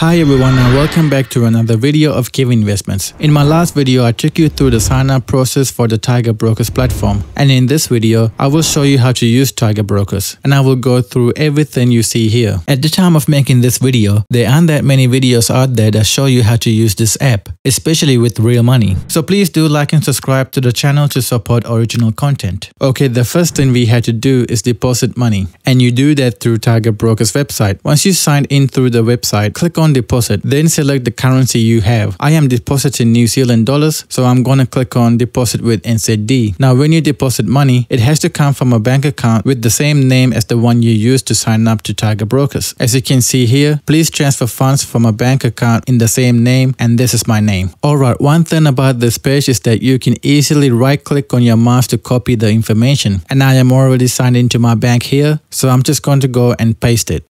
Hi everyone and welcome back to another video of Kiwi Investments. In my last video, I took you through the sign up process for the Tiger Brokers platform. And in this video, I will show you how to use Tiger Brokers. And I will go through everything you see here. At the time of making this video, there aren't that many videos out there that show you how to use this app, especially with real money. So please do like and subscribe to the channel to support original content. Okay, the first thing we had to do is deposit money. And you do that through Tiger Brokers website. Once you sign in through the website, click on deposit, then select the currency you have. I am depositing New Zealand dollars, so I'm gonna click on deposit with NZD. Now when you deposit money, it has to come from a bank account with the same name as the one you used to sign up to Tiger Brokers. As you can see here, please transfer funds from a bank account in the same name and this is my name. Alright, one thing about this page is that you can easily right click on your mouse to copy the information and I am already signed into my bank here, so I'm just going to go and paste it.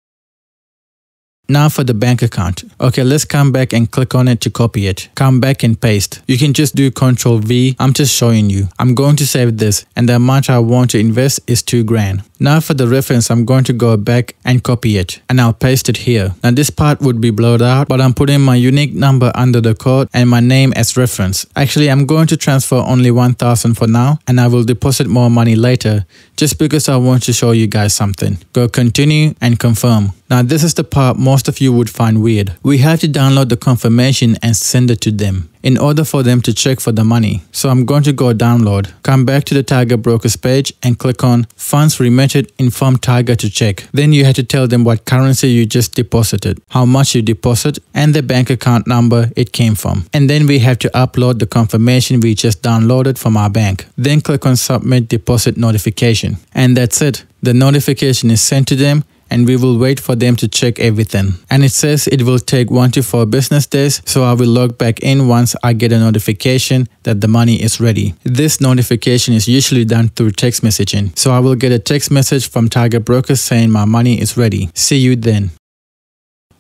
Now for the bank account. Okay, let's come back and click on it to copy it. Come back and paste. You can just do Ctrl V. I'm just showing you. I'm going to save this and the amount I want to invest is 2 grand. Now for the reference, I'm going to go back and copy it and I'll paste it here. Now this part would be blurred out, but I'm putting my unique number under the code and my name as reference. Actually, I'm going to transfer only 1000 for now and I will deposit more money later just because I want to show you guys something. Go continue and confirm. Now this is the part most of you would find weird. We have to download the confirmation and send it to them in order for them to check for the money. So I'm going to go download, come back to the Tiger Brokers page and click on funds remitted inform Tiger to check. Then you have to tell them what currency you just deposited, how much you deposit and the bank account number it came from. And then we have to upload the confirmation we just downloaded from our bank. Then click on submit deposit notification. And that's it. The notification is sent to them and we will wait for them to check everything. And it says it will take 1 to 4 business days, so I will log back in once I get a notification that the money is ready. This notification is usually done through text messaging, so I will get a text message from Tiger Brokers saying my money is ready. See you then.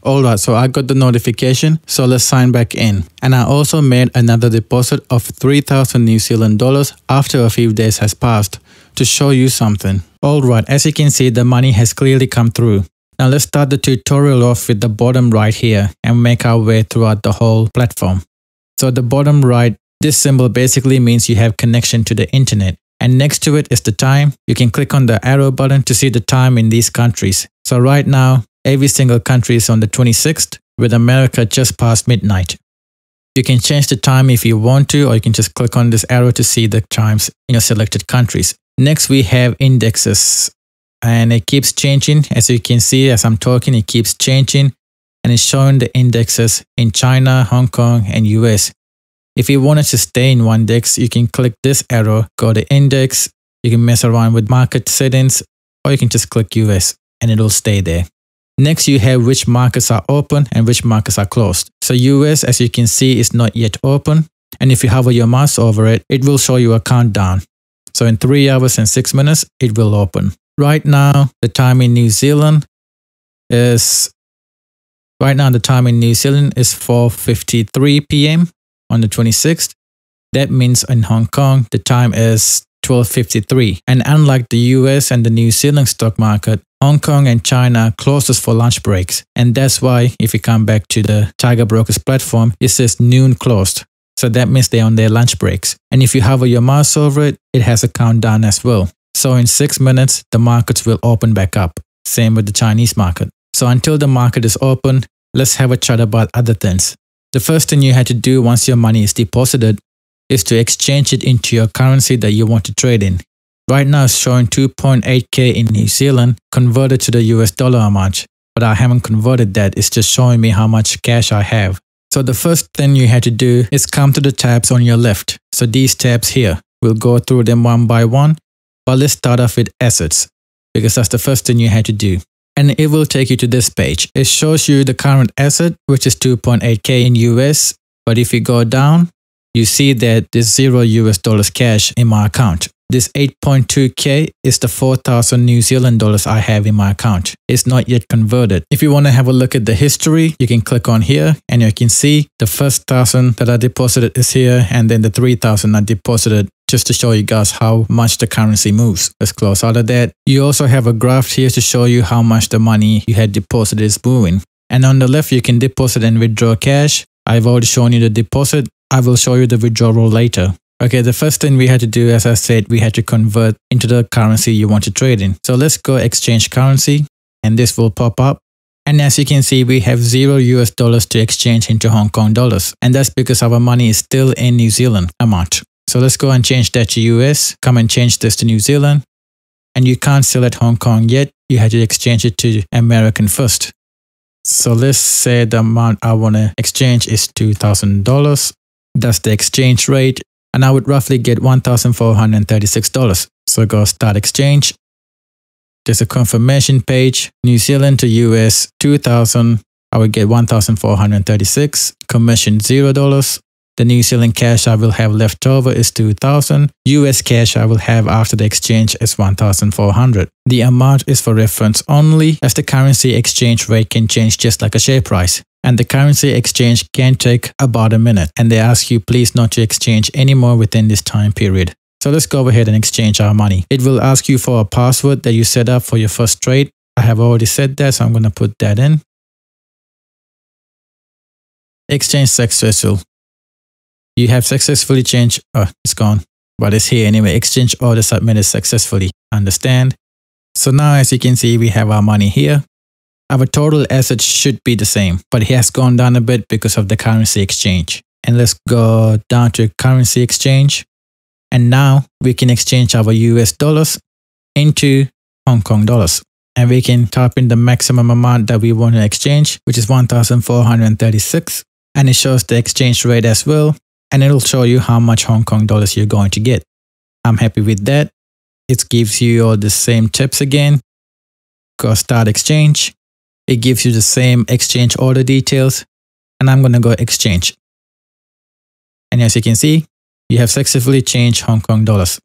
Alright, so I got the notification, so let's sign back in. And I also made another deposit of 3000 New Zealand dollars after a few days has passed to show you something. Alright, as you can see, the money has clearly come through. Now let's start the tutorial off with the bottom right here and make our way throughout the whole platform. So at the bottom right, this symbol basically means you have connection to the internet. And next to it is the time. You can click on the arrow button to see the time in these countries. So right now, every single country is on the 26th, with America just past midnight. You can change the time if you want to, or you can just click on this arrow to see the times in your selected countries. Next, we have indexes and it keeps changing. As you can see, as I'm talking, it keeps changing and it's showing the indexes in China, Hong Kong, and US. If you wanted to stay in one index, you can click this arrow, go to index, you can mess around with market settings, or you can just click US and it'll stay there. Next, you have which markets are open and which markets are closed. So US, as you can see, is not yet open. And if you hover your mouse over it, it will show you a countdown. So in 3 hours and 6 minutes, it will open. Right now, the time in New Zealand is right now the time in New Zealand is 4:53 p.m. on the 26th. That means in Hong Kong the time is 12:53. And unlike the US and the New Zealand stock market, Hong Kong and China closes for lunch breaks. And that's why if you come back to the Tiger Brokers platform, it says noon closed. So that means they're on their lunch breaks. And if you hover your mouse over it, it has a countdown as well. So in six minutes, the markets will open back up. Same with the Chinese market. So until the market is open, let's have a chat about other things. The first thing you had to do once your money is deposited is to exchange it into your currency that you want to trade in. Right now it's showing 2.8k in New Zealand converted to the US dollar amount, but I haven't converted that. It's just showing me how much cash I have. So the first thing you had to do is come to the tabs on your left. So these tabs here, we'll go through them one by one, but let's start off with assets because that's the first thing you had to do. And it will take you to this page. It shows you the current asset, which is 2.8K in US. But if you go down, you see that there's zero US dollars cash in my account. This 8.2k is the 4,000 New Zealand dollars I have in my account. It's not yet converted. If you want to have a look at the history, you can click on here and you can see the first 1,000 that I deposited is here and then the 3,000 I deposited just to show you guys how much the currency moves. Let's close out of that. You also have a graph here to show you how much the money you had deposited is moving. And on the left, you can deposit and withdraw cash. I've already shown you the deposit. I will show you the withdrawal later. Okay, the first thing we had to do, as I said, we had to convert into the currency you want to trade in. So let's go exchange currency and this will pop up. And as you can see, we have zero US dollars to exchange into Hong Kong dollars. And that's because our money is still in New Zealand amount. So let's go and change that to US. Come and change this to New Zealand. And you can't sell at Hong Kong yet. You had to exchange it to American first. So let's say the amount I want to exchange is $2,000. That's the exchange rate. And I would roughly get $1,436. So go start exchange. There's a confirmation page, New Zealand to US, 2000. I would get 1,436, commission $0. The New Zealand cash I will have left over is 2000. US cash I will have after the exchange is 1400. The amount is for reference only as the currency exchange rate can change just like a share price. And the currency exchange can take about a minute and they ask you please not to exchange anymore within this time period. So let's go ahead and exchange our money. It will ask you for a password that you set up for your first trade. I have already said that, so I'm going to put that in. Exchange successful. You have successfully changed, oh, it's gone, but it's here anyway. Exchange order submitted successfully. Understand? So now as you can see, we have our money here. Our total assets should be the same, but it has gone down a bit because of the currency exchange. And let's go down to currency exchange. And now we can exchange our US dollars into Hong Kong dollars. And we can type in the maximum amount that we want to exchange, which is 1,436. And it shows the exchange rate as well. And it'll show you how much Hong Kong dollars you're going to get. I'm happy with that. It gives you all the same tips again. Go start exchange. It gives you the same exchange order details. And I'm going to go exchange. And as you can see, you have successfully changed Hong Kong dollars.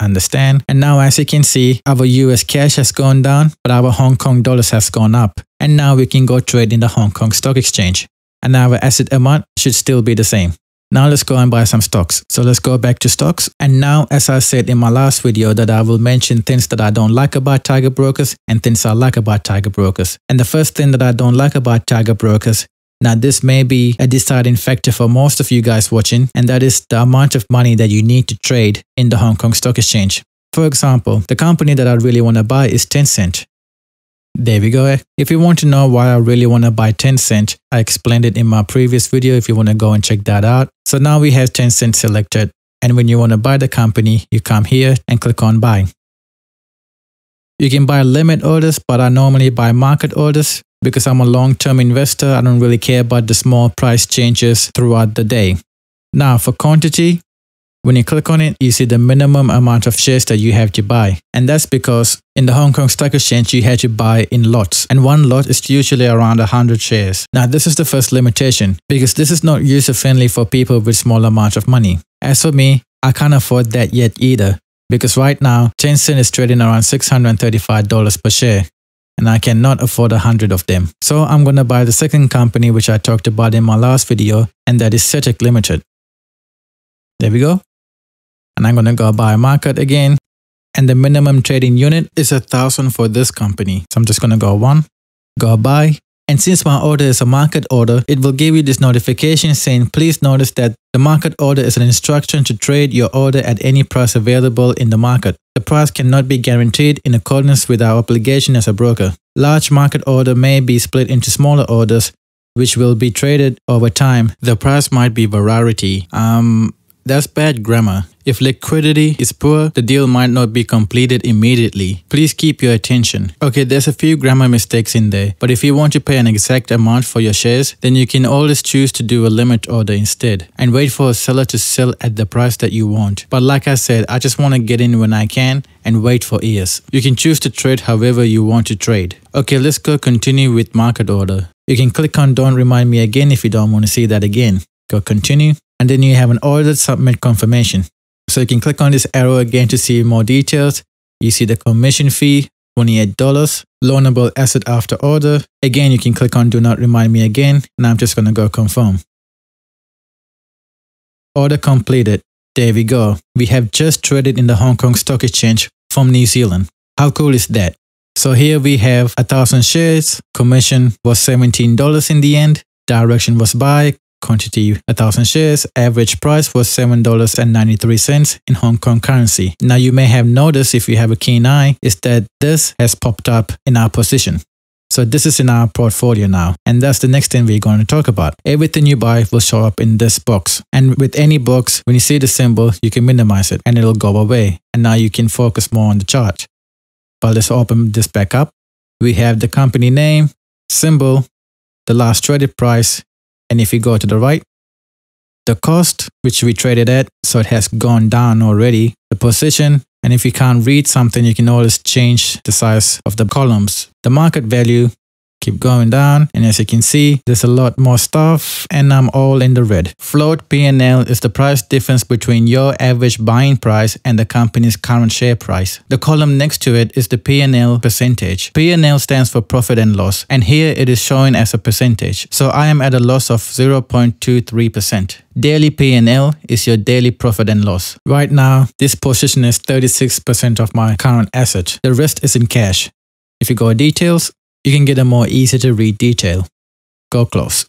Understand? And now as you can see, our US cash has gone down, but our Hong Kong dollars has gone up. And now we can go trade in the Hong Kong Stock Exchange. And our asset amount should still be the same. Now let's go and buy some stocks. So let's go back to stocks. And now, as I said in my last video that I will mention things that I don't like about Tiger Brokers and things I like about Tiger Brokers. And the first thing that I don't like about Tiger Brokers now, this may be a deciding factor for most of you guys watching, and that is the amount of money that you need to trade in the Hong Kong Stock Exchange. For example, the company that I really want to buy is Tencent. There we go. If you want to know why I really want to buy Tencent, I explained it in my previous video if you want to go and check that out. So now we have Tencent selected. And when you want to buy the company, you come here and click on buy. You can buy limit orders, but I normally buy market orders because I'm a long-term investor, I don't really care about the small price changes throughout the day. Now for quantity, when you click on it, you see the minimum amount of shares that you have to buy. And that's because in the Hong Kong Stock Exchange, you had to buy in lots. And one lot is usually around 100 shares. Now, this is the first limitation because this is not user-friendly for people with small amounts of money. As for me, I can't afford that yet either because right now, Tencent is trading around $635 per share and I cannot afford a hundred of them. So I'm going to buy the second company which I talked about in my last video and that is CITIC Limited. There we go. And I'm going to go buy a market again. And the minimum trading unit is a thousand for this company. So I'm just going to go one, go buy, and since my order is a market order, it will give you this notification saying please notice that the market order is an instruction to trade your order at any price available in the market. The price cannot be guaranteed in accordance with our obligation as a broker. Large market order may be split into smaller orders which will be traded over time. The price might be variety. Um, that's bad grammar. If liquidity is poor, the deal might not be completed immediately. Please keep your attention. Okay, there's a few grammar mistakes in there, but if you want to pay an exact amount for your shares, then you can always choose to do a limit order instead and wait for a seller to sell at the price that you want. But like I said, I just want to get in when I can and wait for years. You can choose to trade however you want to trade. Okay, let's go continue with market order. You can click on don't remind me again if you don't want to see that again. Go continue and then you have an ordered submit confirmation. So you can click on this arrow again to see more details. You see the commission fee, $28, loanable asset after order. Again, you can click on do not remind me again, and I'm just going to go confirm. Order completed. There we go. We have just traded in the Hong Kong Stock Exchange from New Zealand. How cool is that? So here we have a thousand shares, commission was $17 in the end, direction was buy, quantity 1000 shares, average price was $7.93 in Hong Kong currency. Now you may have noticed if you have a keen eye is that this has popped up in our position. So this is in our portfolio now. And that's the next thing we're going to talk about. Everything you buy will show up in this box. And with any box, when you see the symbol, you can minimize it and it'll go away. And now you can focus more on the chart. But let's open this back up. We have the company name, symbol, the last traded price. And if you go to the right, the cost, which we traded at, so it has gone down already, the position, and if you can't read something, you can always change the size of the columns. The market value keep going down and as you can see there's a lot more stuff and I'm all in the red. Float P&L is the price difference between your average buying price and the company's current share price. The column next to it is the P&L percentage. P&L stands for profit and loss and here it is showing as a percentage. So I am at a loss of 0.23%. Daily P&L is your daily profit and loss. Right now, this position is 36% of my current asset. The rest is in cash. If you go details, you can get a more easy to read detail. Go close.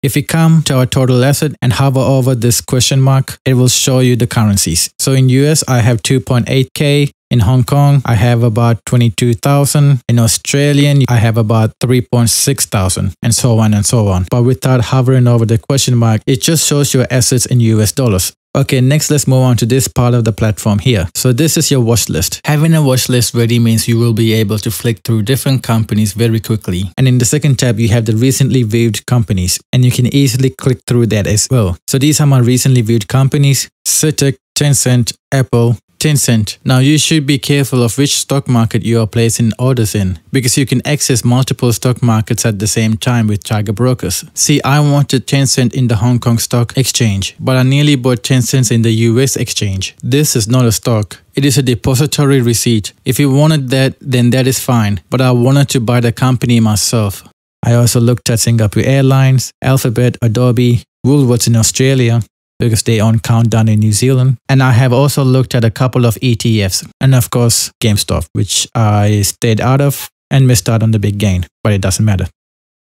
If we come to our total asset and hover over this question mark, it will show you the currencies. So in US, I have 2.8K. In Hong Kong, I have about 22,000. In Australian, I have about 3.6 thousand and so on and so on. But without hovering over the question mark, it just shows your assets in US dollars. Okay, next let's move on to this part of the platform here. So this is your watch list. Having a watch list ready means you will be able to flick through different companies very quickly. And in the second tab, you have the recently viewed companies and you can easily click through that as well. So these are my recently viewed companies, CITIC, Tencent, Apple, Tencent. Now you should be careful of which stock market you are placing orders in because you can access multiple stock markets at the same time with Tiger Brokers. See, I wanted Tencent in the Hong Kong Stock Exchange, but I nearly bought Tencent in the US Exchange. This is not a stock. It is a depository receipt. If you wanted that, then that is fine, but I wanted to buy the company myself. I also looked at Singapore Airlines, Alphabet, Adobe, Woolworths in Australia, because they own Countdown in New Zealand. And I have also looked at a couple of ETFs and of course GameStop, which I stayed out of and missed out on the big gain, but it doesn't matter.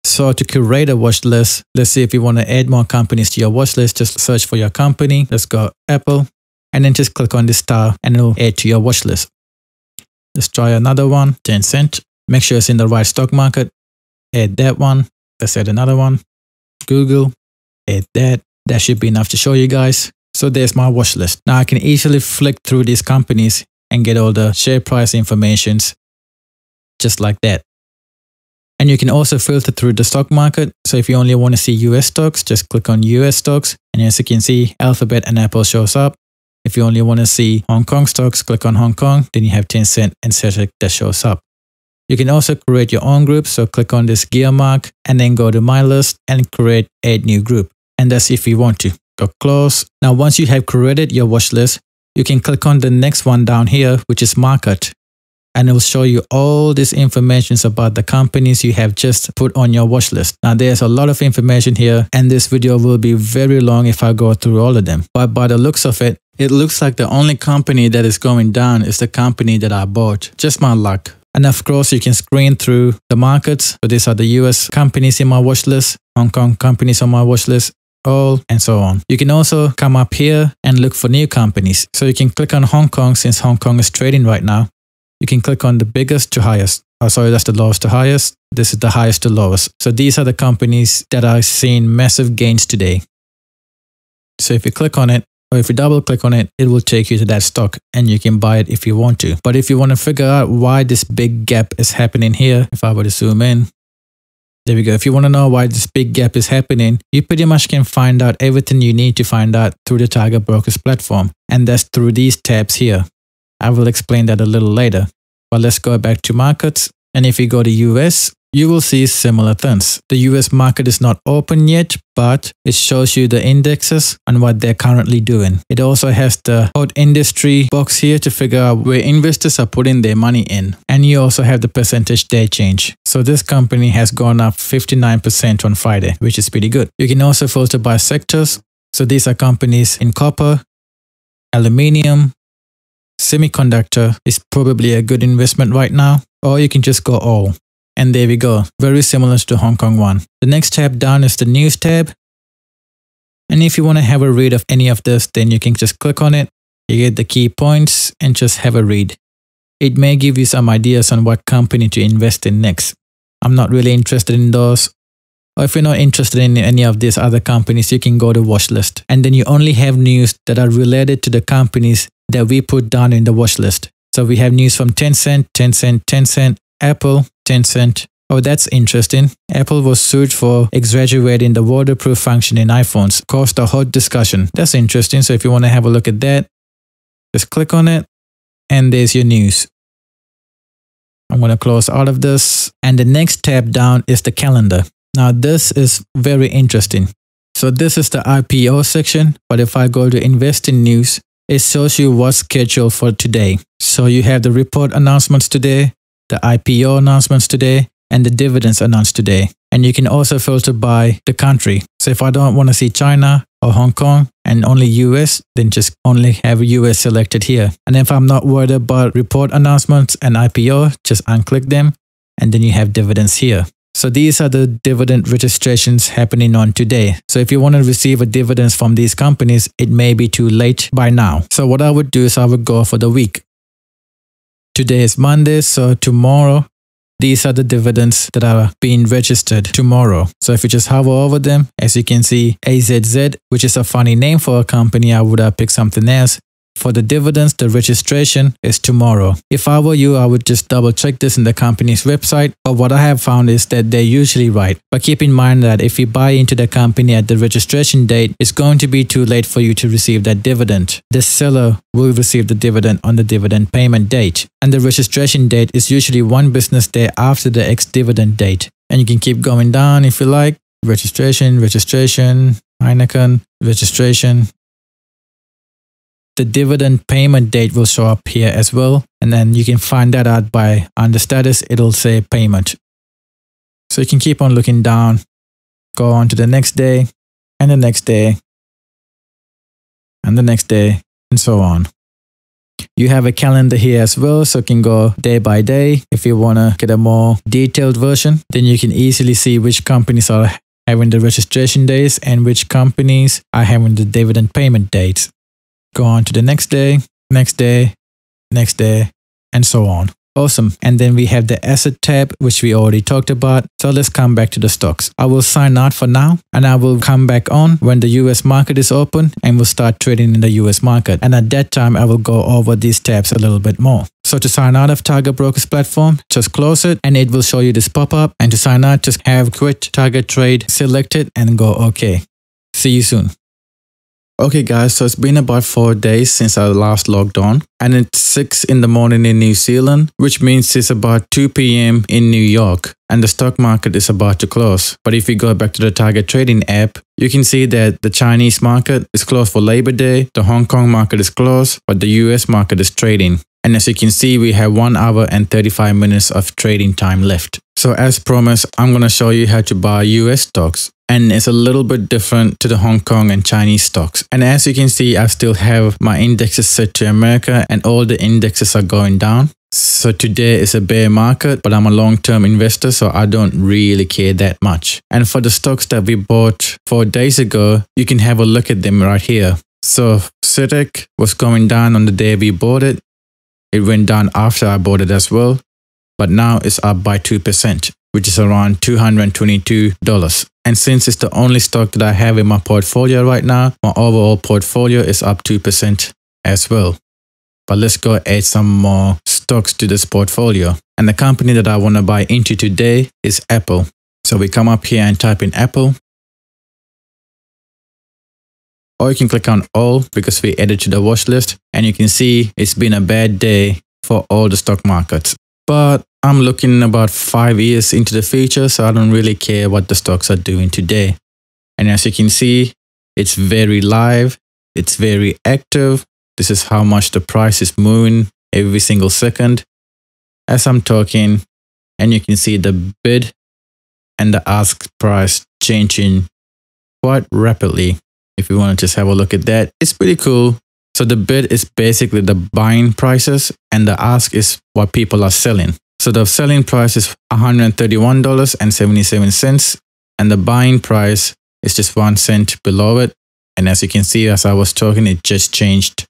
So to curate a watch list, let's see if you want to add more companies to your watch list, just search for your company. Let's go Apple and then just click on the star and it'll add to your watch list. Let's try another one, Tencent. Make sure it's in the right stock market. Add that one. Let's add another one. Google. Add that. That should be enough to show you guys. So there's my watch list. Now I can easily flick through these companies and get all the share price informations just like that. And you can also filter through the stock market. So if you only want to see US stocks, just click on US stocks. And as you can see, Alphabet and Apple shows up. If you only want to see Hong Kong stocks, click on Hong Kong. Then you have Tencent and CITIC that shows up. You can also create your own group. So click on this gear mark and then go to my list and create a new group and that's if you want to. Go close. Now, once you have created your watch list, you can click on the next one down here, which is market. And it will show you all these informations about the companies you have just put on your watch list. Now, there's a lot of information here, and this video will be very long if I go through all of them. But by the looks of it, it looks like the only company that is going down is the company that I bought. Just my luck. And of course, you can screen through the markets. So these are the US companies in my watch list, Hong Kong companies on my watch list, all, and so on. You can also come up here and look for new companies. So you can click on Hong Kong since Hong Kong is trading right now. You can click on the biggest to highest. Oh, sorry, that's the lowest to highest. This is the highest to lowest. So these are the companies that are seeing massive gains today. So if you click on it, or if you double click on it, it will take you to that stock and you can buy it if you want to. But if you want to figure out why this big gap is happening here, if I were to zoom in, there we go. If you want to know why this big gap is happening, you pretty much can find out everything you need to find out through the Tiger Brokers platform. And that's through these tabs here. I will explain that a little later. But let's go back to markets. And if you go to US, you will see similar things. The US market is not open yet, but it shows you the indexes and what they're currently doing. It also has the hot industry box here to figure out where investors are putting their money in. And you also have the percentage day change. So this company has gone up 59% on Friday, which is pretty good. You can also filter by sectors. So these are companies in copper, aluminium, semiconductor is probably a good investment right now, or you can just go all. And there we go, very similar to Hong Kong one. The next tab down is the news tab. And if you want to have a read of any of this, then you can just click on it, you get the key points and just have a read. It may give you some ideas on what company to invest in next. I'm not really interested in those. Or if you're not interested in any of these other companies, you can go to watch list. And then you only have news that are related to the companies that we put down in the watch list. So we have news from Tencent, Tencent, Tencent, Apple, Tencent. Oh, that's interesting. Apple was sued for exaggerating the waterproof function in iPhones, caused a hot discussion. That's interesting. So if you want to have a look at that, just click on it and there's your news. I'm going to close out of this. And the next tab down is the calendar. Now this is very interesting. So this is the IPO section, but if I go to invest in news, it shows you what's scheduled for today. So you have the report announcements today, the IPO announcements today, and the dividends announced today. And you can also filter by the country. So if I don't want to see China or Hong Kong and only US, then just only have US selected here. And if I'm not worried about report announcements and IPO, just unclick them and then you have dividends here. So these are the dividend registrations happening on today. So if you want to receive a dividends from these companies, it may be too late by now. So what I would do is I would go for the week. Today is Monday, so tomorrow these are the dividends that are being registered tomorrow. So if you just hover over them, as you can see, AZZ, which is a funny name for a company, I would have picked something else. For the dividends, the registration is tomorrow. If I were you, I would just double check this in the company's website. But what I have found is that they're usually right. But keep in mind that if you buy into the company at the registration date, it's going to be too late for you to receive that dividend. The seller will receive the dividend on the dividend payment date. And the registration date is usually one business day after the ex-dividend date. And you can keep going down if you like. Registration, registration, Heineken, registration, the dividend payment date will show up here as well. And then you can find that out by under status, it'll say payment. So you can keep on looking down, go on to the next day and the next day and the next day and so on. You have a calendar here as well, so you can go day by day. If you want to get a more detailed version, then you can easily see which companies are having the registration days and which companies are having the dividend payment dates go on to the next day, next day, next day, and so on. Awesome. And then we have the asset tab, which we already talked about. So let's come back to the stocks. I will sign out for now and I will come back on when the US market is open and we'll start trading in the US market. And at that time, I will go over these tabs a little bit more. So to sign out of Tiger Brokers platform, just close it and it will show you this pop-up. And to sign out, just have quit Tiger Trade selected and go OK. See you soon. Okay guys, so it's been about 4 days since I last logged on and it's 6 in the morning in New Zealand, which means it's about 2 p.m. in New York and the stock market is about to close. But if you go back to the Tiger trading app, you can see that the Chinese market is closed for Labor Day, the Hong Kong market is closed, but the US market is trading. And as you can see, we have 1 hour and 35 minutes of trading time left. So as promised, I'm going to show you how to buy US stocks and it's a little bit different to the Hong Kong and Chinese stocks. And as you can see, I still have my indexes set to America and all the indexes are going down. So today is a bear market, but I'm a long-term investor, so I don't really care that much. And for the stocks that we bought four days ago, you can have a look at them right here. So CITIC was going down on the day we bought it. It went down after I bought it as well, but now it's up by 2%, which is around $222. And since it's the only stock that I have in my portfolio right now, my overall portfolio is up 2% as well. But let's go add some more stocks to this portfolio. And the company that I want to buy into today is Apple. So we come up here and type in Apple. Or you can click on all because we added to the watch list and you can see it's been a bad day for all the stock markets. But I'm looking about five years into the future, so I don't really care what the stocks are doing today. And as you can see, it's very live, it's very active. This is how much the price is moving every single second as I'm talking. And you can see the bid and the ask price changing quite rapidly. If you want to just have a look at that, it's pretty cool. So the bid is basically the buying prices and the ask is what people are selling. So the selling price is $131.77 and the buying price is just one cent below it. And as you can see, as I was talking, it just changed.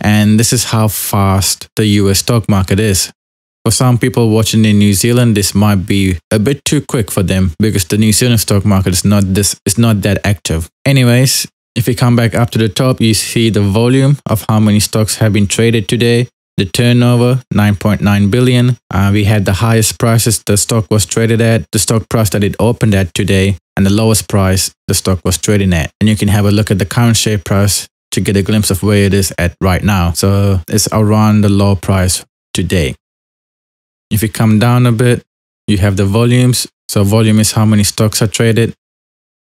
And this is how fast the US stock market is. For some people watching in New Zealand, this might be a bit too quick for them because the New Zealand stock market is not this is not that active. Anyways, if you come back up to the top, you see the volume of how many stocks have been traded today. The turnover, 9.9 billion. Uh, we had the highest prices the stock was traded at, the stock price that it opened at today, and the lowest price the stock was trading at. And you can have a look at the current share price to get a glimpse of where it is at right now. So it's around the low price today. If you come down a bit, you have the volumes. So volume is how many stocks are traded.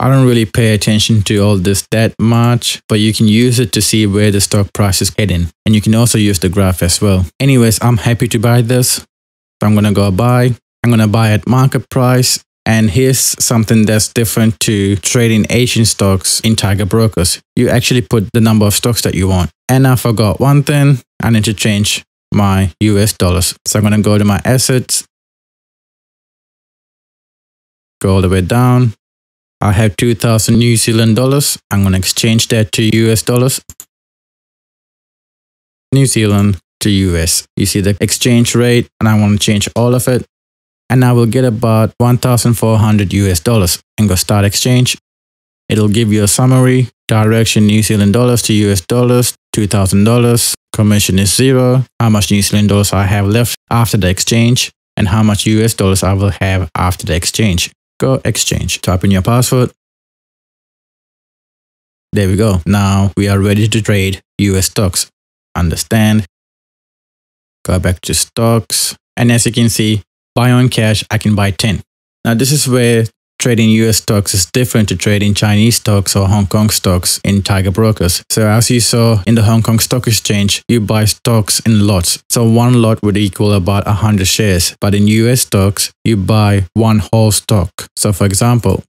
I don't really pay attention to all this that much, but you can use it to see where the stock price is heading. And you can also use the graph as well. Anyways, I'm happy to buy this. So I'm going to go buy. I'm going to buy at market price. And here's something that's different to trading Asian stocks in Tiger Brokers. You actually put the number of stocks that you want. And I forgot one thing. I need to change my US dollars. So I'm going to go to my assets, go all the way down. I have 2000 New Zealand dollars. I'm going to exchange that to US dollars. New Zealand to US. You see the exchange rate and I want to change all of it. And I will get about 1400 US dollars and go start exchange. It'll give you a summary, direction New Zealand dollars to US dollars, $2,000, commission is zero, how much New Zealand dollars I have left after the exchange, and how much US dollars I will have after the exchange. Go exchange, type in your password. There we go. Now we are ready to trade US stocks. Understand. Go back to stocks. And as you can see, buy on cash, I can buy 10. Now this is where trading US stocks is different to trading Chinese stocks or Hong Kong stocks in Tiger Brokers. So as you saw in the Hong Kong Stock Exchange, you buy stocks in lots. So one lot would equal about 100 shares. But in US stocks, you buy one whole stock. So for example,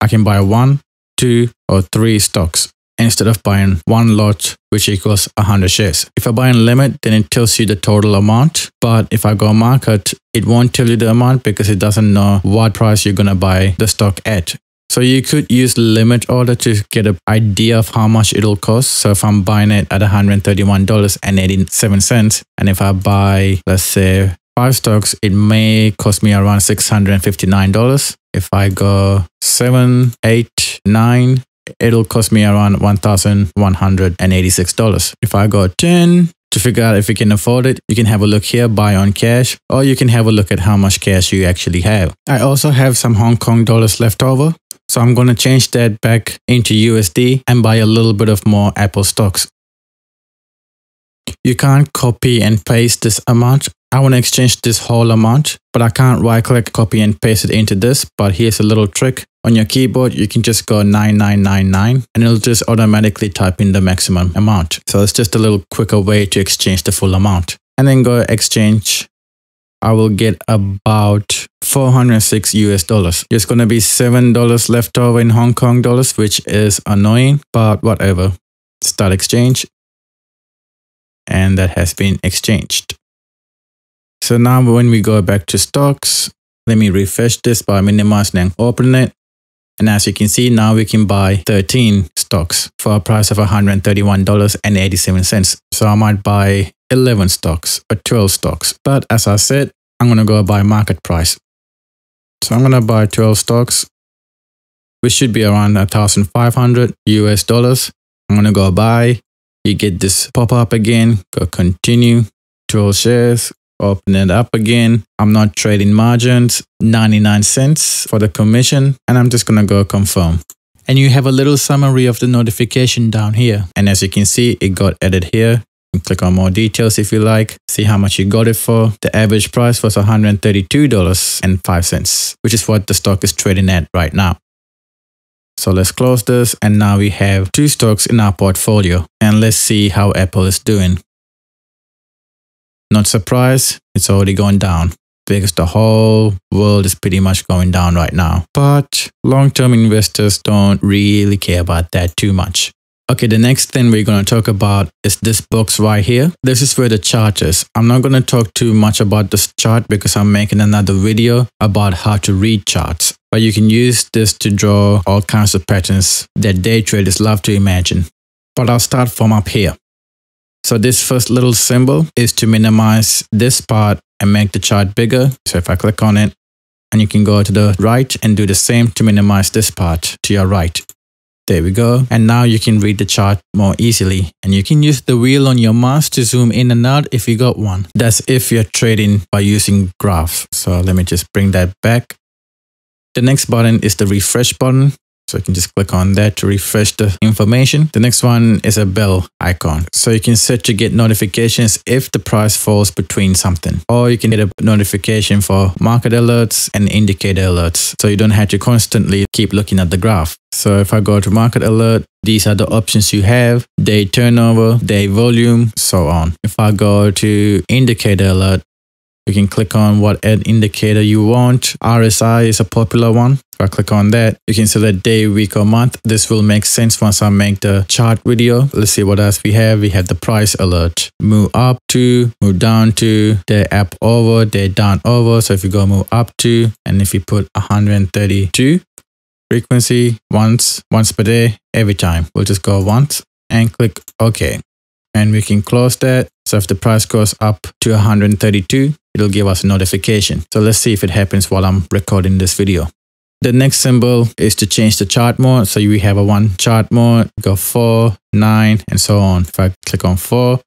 I can buy one, two, or three stocks instead of buying one lot which equals 100 shares. If I buy in limit, then it tells you the total amount. But if I go market, it won't tell you the amount because it doesn't know what price you're going to buy the stock at. So you could use limit order to get an idea of how much it'll cost. So if I'm buying it at $131.87, and if I buy, let's say, five stocks, it may cost me around $659. If I go seven, eight, nine, it'll cost me around $1,186. If I go 10, to figure out if you can afford it, you can have a look here, buy on cash, or you can have a look at how much cash you actually have. I also have some Hong Kong dollars left over. So I'm going to change that back into USD and buy a little bit of more Apple stocks. You can't copy and paste this amount. I want to exchange this whole amount, but I can't right click, copy and paste it into this. But here's a little trick. On your keyboard, you can just go 9999 and it'll just automatically type in the maximum amount. So it's just a little quicker way to exchange the full amount. And then go exchange. I will get about 406 US dollars. There's going to be $7 left over in Hong Kong dollars, which is annoying, but whatever. Start exchange. And that has been exchanged. So now when we go back to stocks, let me refresh this by minimizing and open it. And as you can see, now we can buy 13 stocks for a price of $131.87. So I might buy 11 stocks or 12 stocks. But as I said, I'm going to go by market price. So I'm going to buy 12 stocks, which should be around 1,500 US dollars. I'm going to go buy. You get this pop up again, go continue, 12 shares, open it up again. I'm not trading margins, 99 cents for the commission, and I'm just gonna go confirm. And you have a little summary of the notification down here. And as you can see, it got added here. Click on more details if you like, see how much you got it for. The average price was $132.05, which is what the stock is trading at right now. So let's close this and now we have two stocks in our portfolio and let's see how Apple is doing. Not surprised, it's already going down because the whole world is pretty much going down right now. But long term investors don't really care about that too much. Okay, the next thing we're going to talk about is this box right here. This is where the chart is. I'm not going to talk too much about this chart because I'm making another video about how to read charts. But you can use this to draw all kinds of patterns that day traders love to imagine. But I'll start from up here. So this first little symbol is to minimize this part and make the chart bigger. So if I click on it, and you can go to the right and do the same to minimize this part to your right. There we go. And now you can read the chart more easily. And you can use the wheel on your mouse to zoom in and out if you got one. That's if you're trading by using graph. So let me just bring that back. The next button is the refresh button. So you can just click on that to refresh the information. The next one is a bell icon. So you can set to get notifications if the price falls between something. Or you can get a notification for market alerts and indicator alerts. So you don't have to constantly keep looking at the graph. So if I go to market alert, these are the options you have, day turnover, day volume, so on. If I go to indicator alert, you can click on what add indicator you want. RSI is a popular one. If I click on that, you can select day, week or month. This will make sense once I make the chart video. Let's see what else we have. We have the price alert. Move up to, move down to, day up over, day down over. So if you go move up to, and if you put 132, frequency once, once per day, every time. We'll just go once and click OK. And we can close that. So if the price goes up to 132, it'll give us a notification. So let's see if it happens while I'm recording this video. The next symbol is to change the chart mode. So we have a one chart mode, go four, nine, and so on. If I click on four,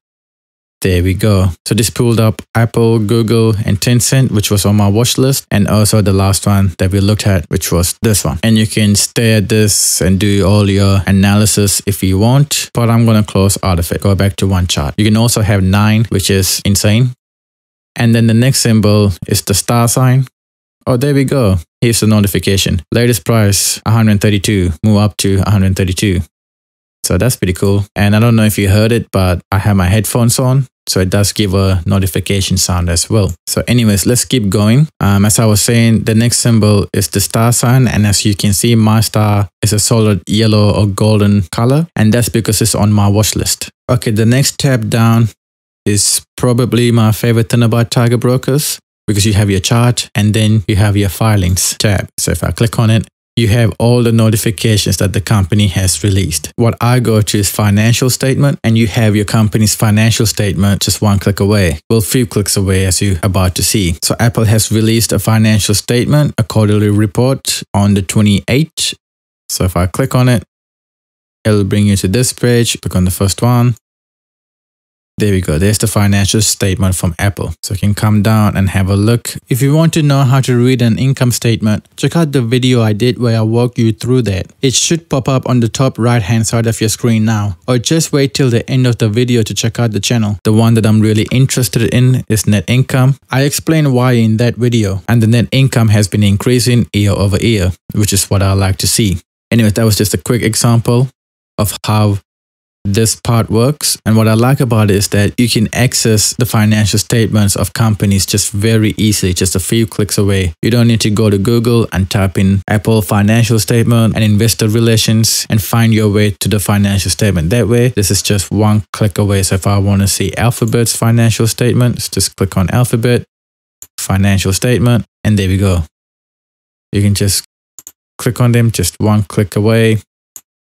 there we go. So this pulled up Apple, Google, and Tencent, which was on my watch list. And also the last one that we looked at, which was this one. And you can stay at this and do all your analysis if you want, but I'm going to close out of it. Go back to one chart. You can also have nine, which is insane. And then the next symbol is the star sign. Oh, there we go. Here's the notification. Latest price 132, move up to 132. So that's pretty cool. And I don't know if you heard it, but I have my headphones on. So it does give a notification sound as well. So anyways, let's keep going. Um, as I was saying, the next symbol is the star sign. And as you can see, my star is a solid yellow or golden color. And that's because it's on my watch list. Okay, the next tab down is probably my favorite thing about Tiger Brokers because you have your chart and then you have your filings tab. So if I click on it, you have all the notifications that the company has released. What I go to is financial statement and you have your company's financial statement just one click away. Well, few clicks away as you're about to see. So Apple has released a financial statement, a quarterly report on the 28th. So if I click on it, it'll bring you to this page. Click on the first one. There we go. There's the financial statement from Apple. So you can come down and have a look. If you want to know how to read an income statement, check out the video I did where I walk you through that. It should pop up on the top right hand side of your screen now. Or just wait till the end of the video to check out the channel. The one that I'm really interested in is net income. I explain why in that video. And the net income has been increasing year over year, which is what I like to see. Anyways, that was just a quick example of how this part works. And what I like about it is that you can access the financial statements of companies just very easily, just a few clicks away. You don't need to go to Google and type in Apple financial statement and investor relations and find your way to the financial statement. That way, this is just one click away. So if I want to see Alphabet's financial statements, just click on Alphabet, financial statement, and there we go. You can just click on them, just one click away,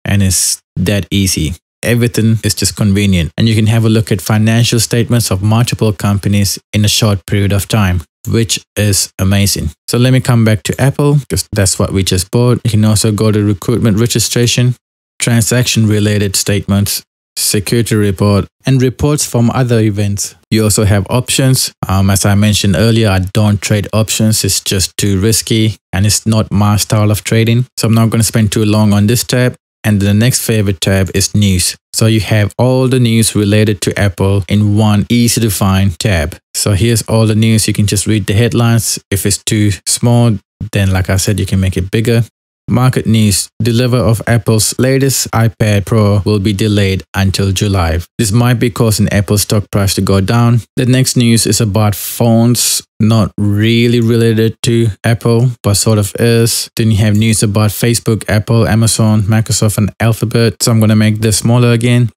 and it's that easy everything is just convenient and you can have a look at financial statements of multiple companies in a short period of time which is amazing. So let me come back to Apple because that's what we just bought. You can also go to recruitment registration, transaction related statements, security report, and reports from other events. You also have options. Um, as I mentioned earlier, I don't trade options. It's just too risky and it's not my style of trading. So I'm not going to spend too long on this tab. And the next favorite tab is news. So you have all the news related to Apple in one easy to find tab. So here's all the news. You can just read the headlines. If it's too small, then like I said, you can make it bigger. Market news deliver of Apple's latest iPad Pro will be delayed until July. This might be causing Apple's stock price to go down. The next news is about phones not really related to Apple, but sort of is. Then you have news about Facebook, Apple, Amazon, Microsoft, and Alphabet. So I'm going to make this smaller again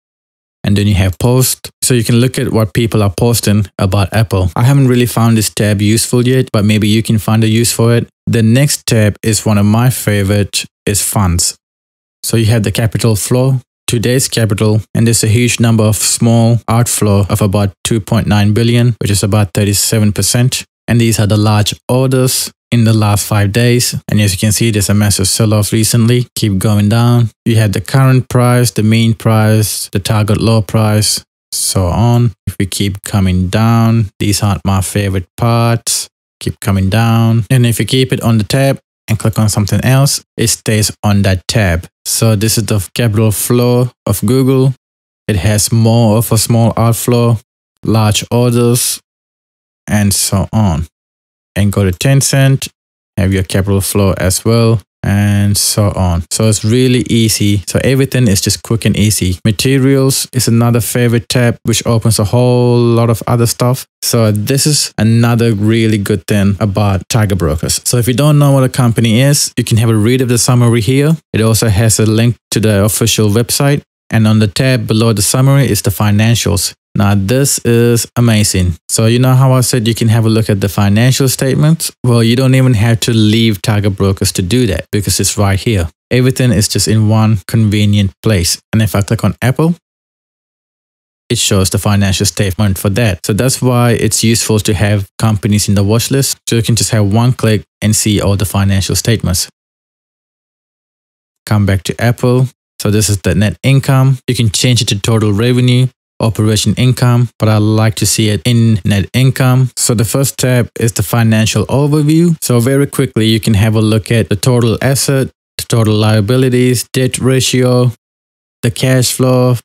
and then you have post. So you can look at what people are posting about Apple. I haven't really found this tab useful yet, but maybe you can find a use for it. The next tab is one of my favorite is funds. So you have the capital flow, today's capital, and there's a huge number of small outflow of about 2.9 billion, which is about 37%. And these are the large orders in the last five days. And as you can see, there's a massive sell-off recently. Keep going down. You have the current price, the mean price, the target low price, so on. If we keep coming down, these aren't my favorite parts. Keep coming down. And if you keep it on the tab and click on something else, it stays on that tab. So this is the capital flow of Google. It has more of a small outflow, large orders, and so on and go to Tencent, have your capital flow as well and so on. So it's really easy. So everything is just quick and easy. Materials is another favorite tab, which opens a whole lot of other stuff. So this is another really good thing about Tiger Brokers. So if you don't know what a company is, you can have a read of the summary here. It also has a link to the official website. And on the tab below the summary is the financials. Now this is amazing. So you know how I said you can have a look at the financial statements? Well, you don't even have to leave Tiger Brokers to do that because it's right here. Everything is just in one convenient place. And if I click on Apple, it shows the financial statement for that. So that's why it's useful to have companies in the watch list. So you can just have one click and see all the financial statements. Come back to Apple. So this is the net income. You can change it to total revenue operation income, but I like to see it in net income. So the first tab is the financial overview. So very quickly, you can have a look at the total asset, the total liabilities, debt ratio, the cash flow,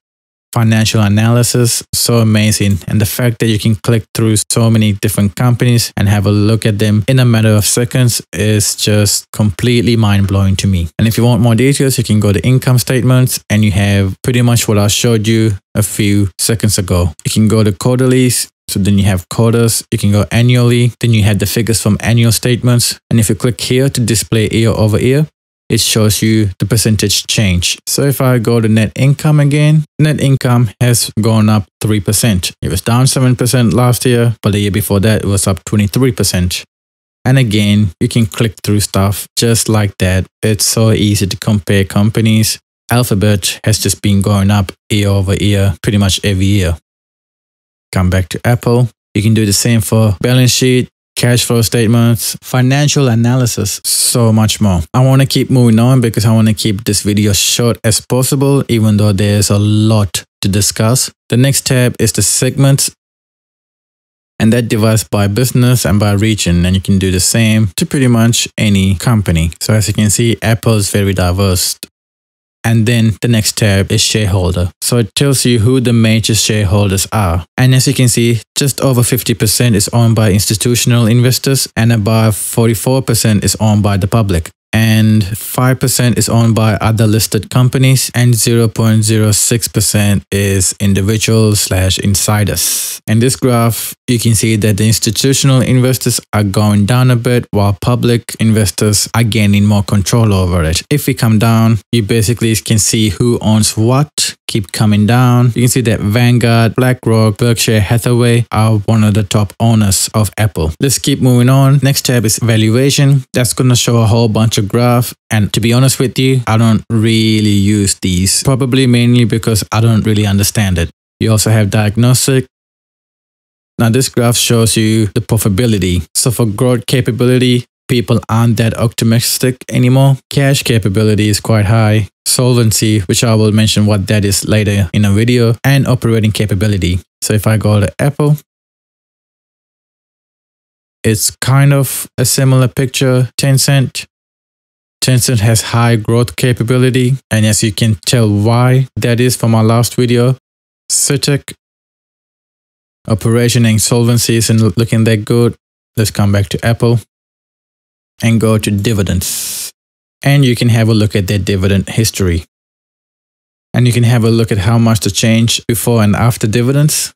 financial analysis so amazing. And the fact that you can click through so many different companies and have a look at them in a matter of seconds is just completely mind-blowing to me. And if you want more details you can go to income statements and you have pretty much what i showed you a few seconds ago. You can go to quarterlies so then you have quarters, you can go annually, then you have the figures from annual statements. And if you click here to display year over year, it shows you the percentage change. So if I go to net income again, net income has gone up 3%. It was down 7% last year, but the year before that, it was up 23%. And again, you can click through stuff just like that. It's so easy to compare companies. Alphabet has just been going up year over year, pretty much every year. Come back to Apple. You can do the same for balance sheet, cash flow statements, financial analysis, so much more. I want to keep moving on because I want to keep this video short as possible, even though there's a lot to discuss. The next tab is the segments and that divides by business and by region and you can do the same to pretty much any company. So as you can see, Apple is very diverse and then the next tab is shareholder. So it tells you who the major shareholders are. And as you can see, just over 50% is owned by institutional investors and about 44% is owned by the public and 5% is owned by other listed companies and 0.06% is individuals slash insiders. In this graph, you can see that the institutional investors are going down a bit while public investors are gaining more control over it. If we come down, you basically can see who owns what, keep coming down. You can see that Vanguard, BlackRock, Berkshire Hathaway are one of the top owners of Apple. Let's keep moving on. Next tab is valuation. That's going to show a whole bunch of graph. And to be honest with you, I don't really use these, probably mainly because I don't really understand it. You also have diagnostic, now this graph shows you the profitability. So for growth capability, people aren't that optimistic anymore. Cash capability is quite high. Solvency, which I will mention what that is later in a video, and operating capability. So if I go to Apple, it's kind of a similar picture. Tencent. Tencent has high growth capability. And as you can tell why that is from our last video, CITIC operation and solvency isn't looking that good. Let's come back to Apple and go to dividends. and you can have a look at their dividend history. And you can have a look at how much the change before and after dividends.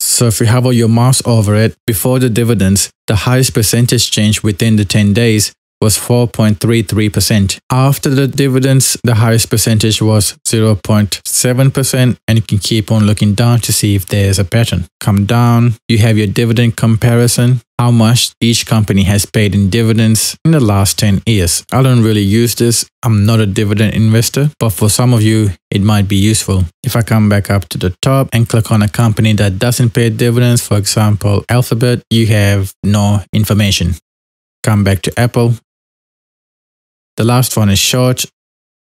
So if you hover your mouse over it, before the dividends, the highest percentage change within the 10 days was 4.33%. After the dividends, the highest percentage was 0.7% and you can keep on looking down to see if there's a pattern. Come down, you have your dividend comparison, how much each company has paid in dividends in the last 10 years. I don't really use this. I'm not a dividend investor, but for some of you, it might be useful. If I come back up to the top and click on a company that doesn't pay dividends, for example, Alphabet, you have no information. Come back to Apple the last one is short.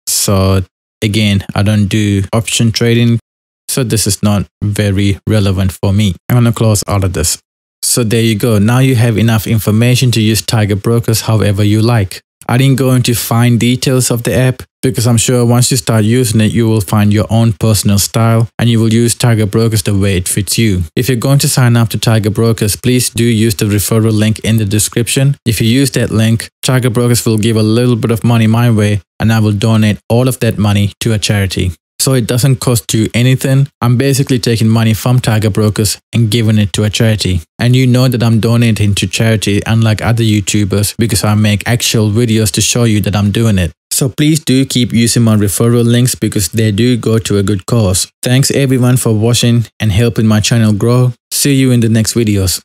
So again, I don't do option trading. So this is not very relevant for me. I'm going to close all of this. So there you go. Now you have enough information to use Tiger Brokers however you like. I didn't go into fine details of the app because I'm sure once you start using it, you will find your own personal style and you will use Tiger Brokers the way it fits you. If you're going to sign up to Tiger Brokers, please do use the referral link in the description. If you use that link, Tiger Brokers will give a little bit of money my way and I will donate all of that money to a charity. So it doesn't cost you anything. I'm basically taking money from Tiger Brokers and giving it to a charity. And you know that I'm donating to charity unlike other YouTubers because I make actual videos to show you that I'm doing it. So please do keep using my referral links because they do go to a good cause. Thanks everyone for watching and helping my channel grow. See you in the next videos.